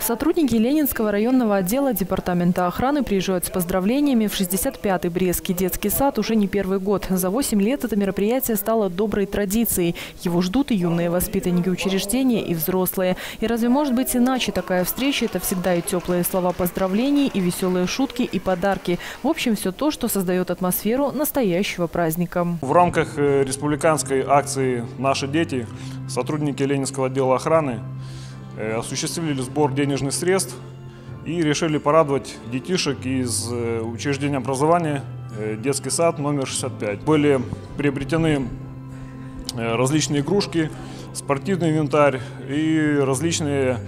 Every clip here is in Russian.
Сотрудники Ленинского районного отдела Департамента охраны приезжают с поздравлениями в 65-й Брестский детский сад уже не первый год. За 8 лет это мероприятие стало доброй традицией. Его ждут и юные воспитанники учреждения, и взрослые. И разве может быть иначе такая встреча? Это всегда и теплые слова поздравлений, и веселые шутки, и подарки. В общем, все то, что создает атмосферу настоящего праздника. В рамках э, республиканской акции «Наши дети» сотрудники Ленинского отдела охраны осуществили сбор денежных средств и решили порадовать детишек из э, учреждения образования э, детский сад номер 65. Были приобретены э, различные игрушки, спортивный инвентарь и различные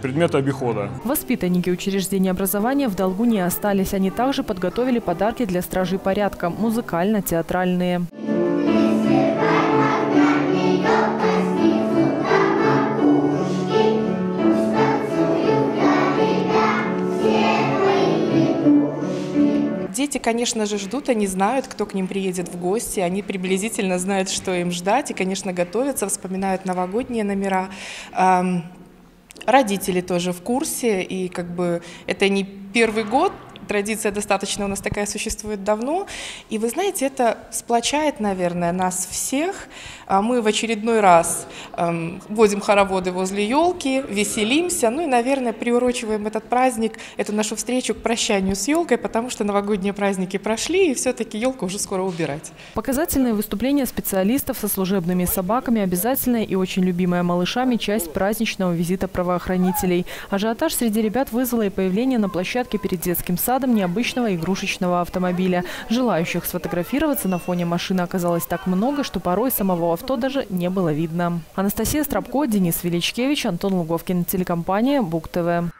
предметы обихода. Воспитанники учреждения образования в долгу не остались. Они также подготовили подарки для стражей порядка – музыкально-театральные. Дети, конечно же, ждут, они знают, кто к ним приедет в гости, они приблизительно знают, что им ждать, и, конечно, готовятся, вспоминают новогодние номера. Родители тоже в курсе, и как бы это не первый год, традиция достаточно у нас такая существует давно. И вы знаете, это сплочает, наверное, нас всех. А Мы в очередной раз эм, водим хороводы возле елки, веселимся, ну и, наверное, приурочиваем этот праздник, эту нашу встречу к прощанию с елкой, потому что новогодние праздники прошли, и все-таки елку уже скоро убирать. Показательные выступления специалистов со служебными собаками – обязательная и очень любимая малышами часть праздничного визита правоохранителей. Ажиотаж среди ребят вызвало и появление на площадке перед детским садом необычного игрушечного автомобиля. Желающих сфотографироваться на фоне машины оказалось так много, что порой самого авто даже не было видно. Анастасия Стропко, Денис Величкевич, Антон Луговкин. Телекомпания «Бук ТВ».